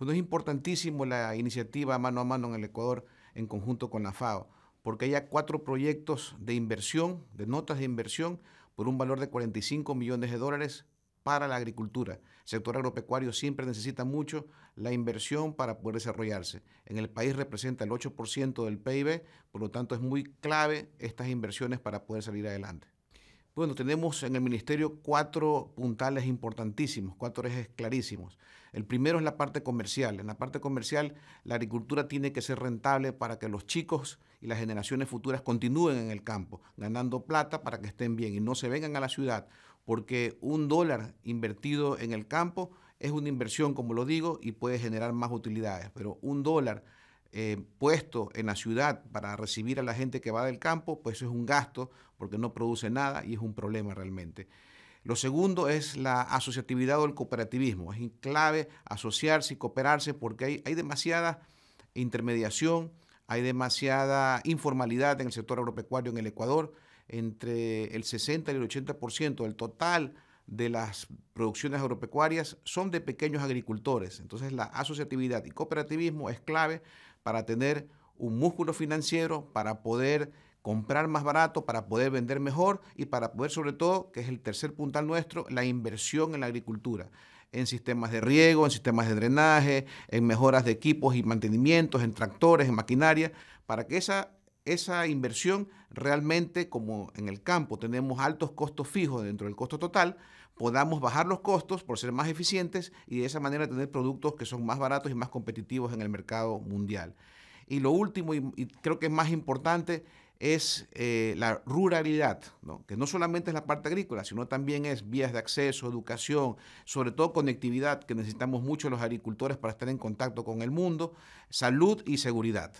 Pues es importantísimo la iniciativa mano a mano en el Ecuador en conjunto con la FAO, porque hay cuatro proyectos de inversión, de notas de inversión, por un valor de 45 millones de dólares para la agricultura. El sector agropecuario siempre necesita mucho la inversión para poder desarrollarse. En el país representa el 8% del PIB, por lo tanto es muy clave estas inversiones para poder salir adelante. Bueno, tenemos en el Ministerio cuatro puntales importantísimos, cuatro ejes clarísimos. El primero es la parte comercial. En la parte comercial, la agricultura tiene que ser rentable para que los chicos y las generaciones futuras continúen en el campo, ganando plata para que estén bien y no se vengan a la ciudad, porque un dólar invertido en el campo es una inversión, como lo digo, y puede generar más utilidades, pero un dólar eh, puesto en la ciudad para recibir a la gente que va del campo, pues eso es un gasto porque no produce nada y es un problema realmente. Lo segundo es la asociatividad o el cooperativismo. Es clave asociarse y cooperarse porque hay, hay demasiada intermediación, hay demasiada informalidad en el sector agropecuario en el Ecuador. Entre el 60 y el 80% del total de las producciones agropecuarias son de pequeños agricultores. Entonces la asociatividad y cooperativismo es clave para tener un músculo financiero, para poder comprar más barato, para poder vender mejor y para poder sobre todo, que es el tercer puntal nuestro, la inversión en la agricultura, en sistemas de riego, en sistemas de drenaje, en mejoras de equipos y mantenimientos, en tractores, en maquinaria, para que esa, esa inversión realmente, como en el campo tenemos altos costos fijos dentro del costo total, podamos bajar los costos por ser más eficientes y de esa manera tener productos que son más baratos y más competitivos en el mercado mundial. Y lo último, y, creo que es más importante, es eh, la ruralidad, que no solamente es la parte agrícola, sino también es vías de acceso, educación, sobre todo conectividad, que necesitamos mucho los agricultores para estar en contacto con el mundo, salud y seguridad.